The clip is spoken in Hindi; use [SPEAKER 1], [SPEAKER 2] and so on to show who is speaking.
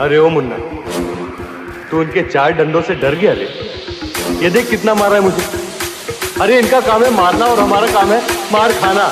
[SPEAKER 1] अरे ओ मुन्ना, तू इनके चार डंडों से डर गया ले ये देख कितना मारा है मुझे। अरे इनका काम है मारना और हमारा काम है मार खाना।